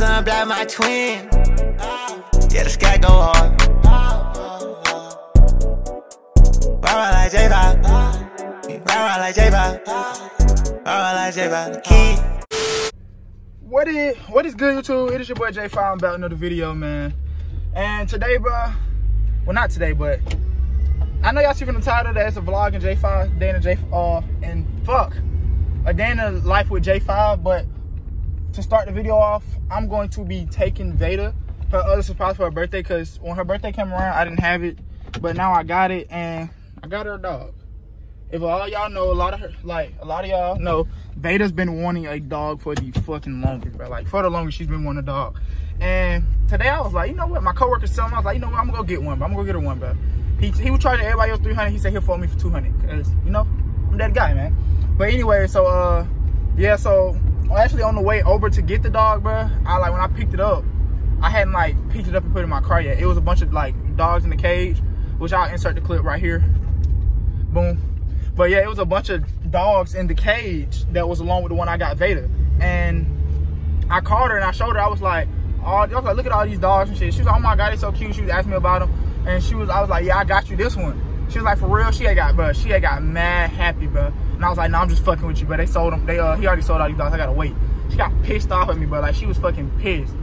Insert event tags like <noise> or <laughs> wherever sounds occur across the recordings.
Rose on black, my twin. Yeah, the sky go hard. Ride around like J5. Ride around like J5. Ride around like J5. Key. What is what is good YouTube? It is your boy J5 I'm about another video, man. And today, bro, well not today, but I know y'all see from the title that it's a vlog in J5, Dana J uh and fuck. A day in life with J5, but to start the video off, I'm going to be taking Vadah her other surprise for her birthday because when her birthday came around, I didn't have it, but now I got it and I got her a dog. If all y'all know, a lot of her, like a lot of y'all know, Vadah's been wanting a dog for the fucking longest, bro. Like for the longest, she's been wanting a dog. And today I was like, you know what? My coworker's selling. I was like, you know what? I'm gonna go get one. Bro. I'm gonna go get her one, bro. He he was charging everybody else 300. He said he'll phone me for 200. Cause you know, I'm that guy, man. But anyway, so uh, yeah. So actually on the way over to get the dog, bro. I like when I picked it up, I hadn't like picked it up and put it in my car yet. It was a bunch of like dogs in the cage, which I'll insert the clip right here. Boom. But yeah, it was a bunch of dogs in the cage that was along with the one I got Vadah. And I called her and I showed her, I was like, oh, I was like, look at all these dogs and shit. She was like, oh my God, they're so cute. She was asking me about them. And she was, I was like, yeah, I got you this one. She was like, for real? She had got, bro, she had got mad happy, bro. And I was like, no, I'm just fucking with you, but they sold them. They, uh, he already sold all these dogs. I gotta wait. She got pissed off at me, bro. Like, she was fucking pissed.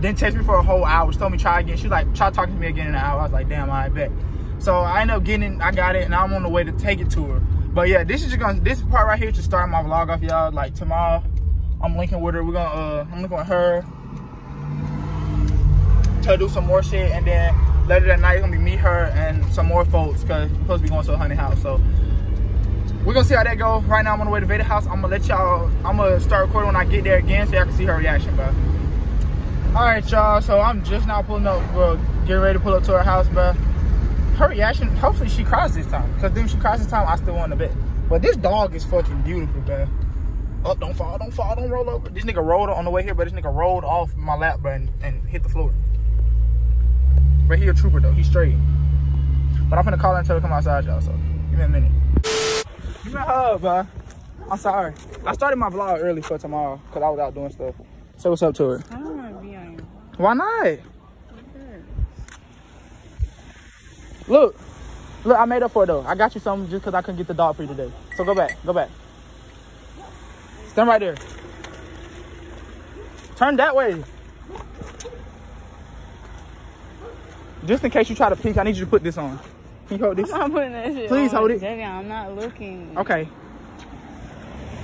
Then text me for a whole hour. She told me try again. She was like, try talking to me again in an hour. I was like, damn, I bet. So I ended up getting. I got it, and I'm on the way to take it to her. But yeah, this is just gonna this part right here to start my vlog off, y'all. Like tomorrow, I'm linking with her. We're gonna uh I'm linking with her to do some more shit, and then later that night it's gonna be me, her, and some more folks because we're supposed to be going to a honey house. So we're gonna see how that goes. Right now I'm on the way to Vadah house. I'm gonna let y'all. I'm gonna start recording when I get there again, so y'all can see her reaction, bro. All right, y'all. So I'm just now pulling up. Well, getting ready to pull up to her house, bro her reaction, hopefully she cries this time. Because then she cries this time, I still want to bet. But this dog is fucking beautiful, bro. Oh, up, don't fall, don't fall, don't roll over. This nigga rolled on the way here, but this nigga rolled off my lap, bro, and, and hit the floor. But he a trooper, though. He's straight. But I'm finna call her and tell her to come outside, y'all, so give me a minute. Give me a hug, bro. I'm sorry. I started my vlog early for tomorrow because I was out doing stuff. Say what's up to her. I don't want to be on you. Why not? Look, look, I made up for it though. I got you something just because I couldn't get the dog for you today. So go back, go back. Stand right there. Turn that way. Just in case you try to peek, I need you to put this on. Can you hold this? I'm putting that shit Please on. hold it. Baby, I'm not looking. Okay.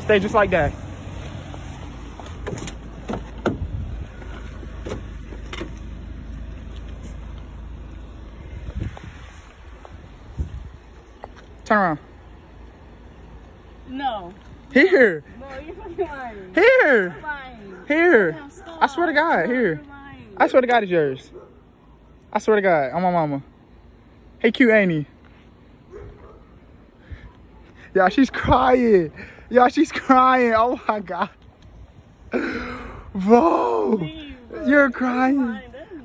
Stay just like that. Turn around. No. Here. No, you're lying. Here. You're lying. Here. Damn. I swear to God, here. I swear to God it's yours. I swear to God, I'm my mama. Hey, cute, ain't he? Yeah, she's crying. Yeah, she's crying. Oh my God. Bro, you're crying.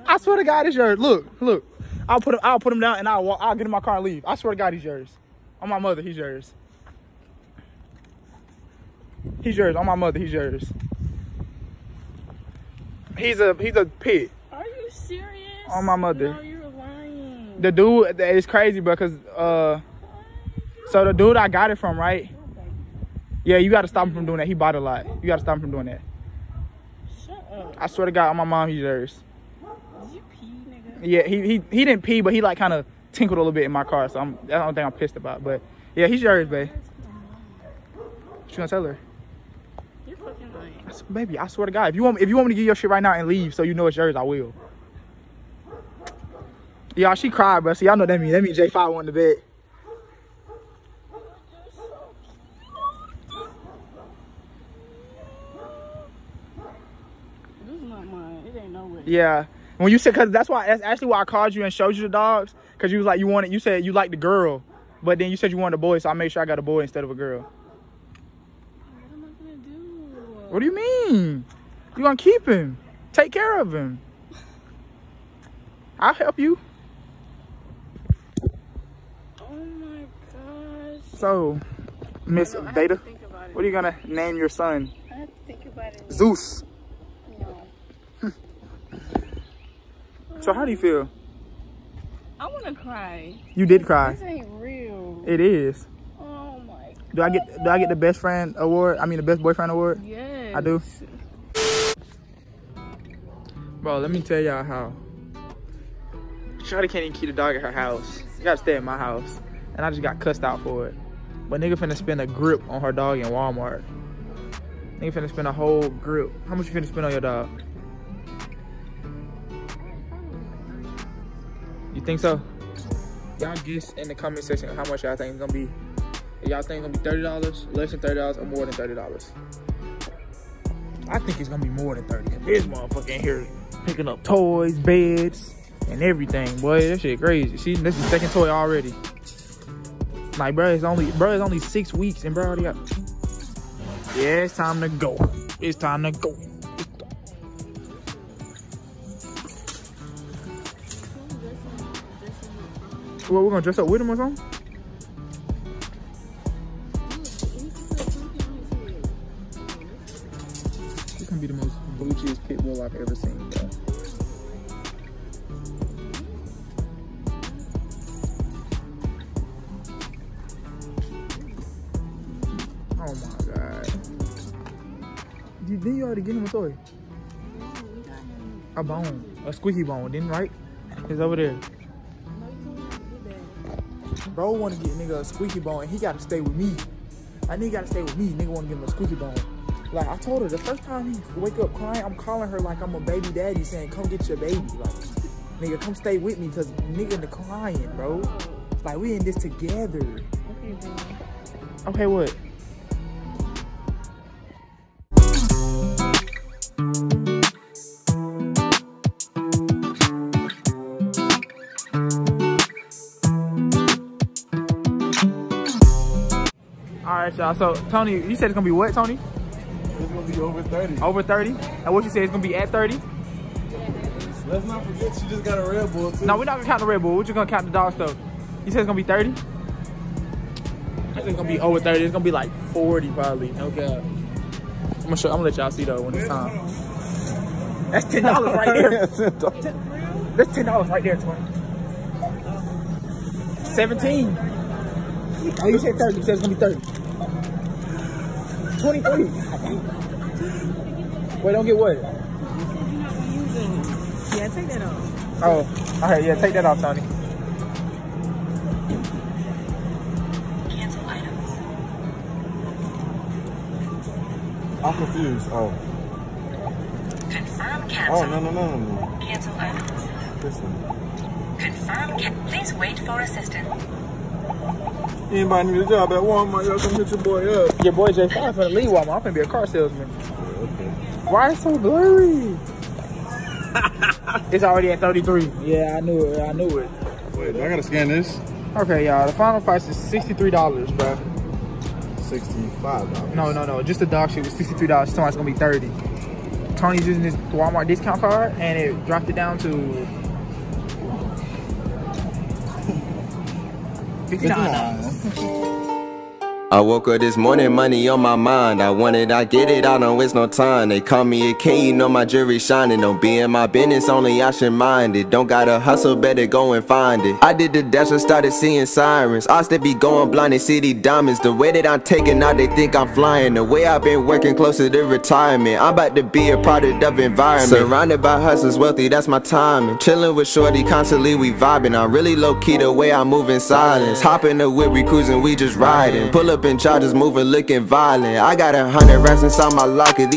I swear to God it's yours. Look, look. I'll put him. I'll put him down and I'll. I'll get in my car and leave. I swear to God he's yours. On my mother, he's yours. He's yours. On my mother, he's yours. He's a he's a pit. Are you serious? On my mother. No, you're lying. the dude is crazy because uh so the dude I got it from, right? Yeah, you gotta stop him from doing that. He bought a lot. You gotta stop him from doing that. Shut up. I swear to God, on my mom, he's yours. Did you pee, nigga? Yeah, he he he didn't pee, but he like kind of tinkled a little bit in my car, so I'm that's the only thing I'm pissed about. But yeah, he's yours, babe. What you gonna tell her? You're fucking lying. Baby, I swear to God, if you want if you want me to give your shit right now and leave, so you know it's yours, I will. Y'all, she cried, bro. So y'all know that mean that mean J5 won the bed. This is not mine. It ain't no way. Yeah. When you said, cause that's why that's actually why I called you and showed you the dogs, cause you was like you wanted, you said you liked the girl, but then you said you wanted a boy, so I made sure I got a boy instead of a girl. What am I gonna do? What do you mean? You gonna keep him? Take care of him. I'll help you. Oh my gosh. So, Miss No, I Vadah, think about it. what are you gonna name your son? I have to think about it. Zeus. No. So how do you feel? I want to cry. You did cry. This ain't real. It is. Oh my. Do I get do I get the best friend award? I mean the best boyfriend award? Yes. I do. Bro, let me tell y'all how. Shawty can't even keep the dog at her house. You gotta stay at my house. And I just got cussed out for it. But nigga finna spend a grip on her dog in Walmart. Nigga finna spend a whole grip. How much you finna spend on your dog? You think so? Y'all guess in the comment section how much y'all think it's gonna be. Y'all think it's gonna be $30, less than $30, or more than $30. I think it's gonna be more than 30. Cause this motherfucker in here picking up toys, beds, and everything. Boy, that shit crazy. See, this is the second toy already. Like, bro, it's only, bro, it's only six weeks, and bro already got. Yeah, it's time to go. It's time to go. Well, we're gonna dress up with him or something? Oh my god. Did you already get him a toy? A bone. A squeaky bone, didn't right? It's over there. Bro wanna get nigga a squeaky bone and he gotta stay with me. I nigga gotta stay with me. Nigga wanna give him a squeaky bone. Like I told her the first time he wake up crying, I'm calling her like I'm a baby daddy saying, come get your baby. Like, nigga, come stay with me cause nigga the crying, bro. Like we in this together. Okay, bro. Okay, what? Right, uh, y'all. So, Tony, you said it's gonna be what, Tony? It's gonna be over 30. Over 30? And what you said it's gonna be at 30? Let's not forget you just got a Red Bull too. No, we're not gonna count the Red Bull. We're just gonna count the dog stuff. You said it's gonna be 30? I think it's gonna be over 30. It's gonna be like 40 probably. Okay. I'm gonna show. I'm gonna let y'all see though when it's time. That's ten dollars right there. <laughs> That's ten dollars right there, Tony. Seventeen. Oh, you said thirty. You said it's gonna be thirty. Twenty-three. Wait, don't get what? Yeah, take that off. Oh, all right. Yeah, take that off, Tony. Cancel items. I'm confused. Oh. Confirm Oh, cancel. no, no, no, no, no. Cancel items. This one. Confirm ca- Please wait for assistant. Anybody need a job at Walmart, y'all come hit your boy up. Your boy J5 finna leave Walmart. I'm finna be a car salesman. Okay. Why is it so blurry? <laughs> it's already at 33. Yeah, I knew it. I knew it. Wait, I gotta scan this. Okay, y'all. The final price is $63, bro. $65. No, no, no. Just the dog shit was $63. Tomorrow's gonna be 30 Tony's using his Walmart discount card and it dropped it down to 一个多 I woke up this morning, money on my mind. I want it, I get it, I don't waste no time. They call me a king, you know my jury shining. Don't be in my business, only I should mind it. Don't gotta hustle, better go and find it. I did the dash and started seeing sirens. I still be going blind in city diamonds. The way that I'm taking out, they think I'm flying. The way I've been working closer to retirement. I'm about to be a product of the environment. Surrounded by hustlers, wealthy, that's my timing. Chilling with Shorty, constantly we vibing. I'm really low key the way I move in silence. Hop in the whip, we cruising, we just riding. Pull up in charges, moving, looking violent. I got a hundred racks inside my locker.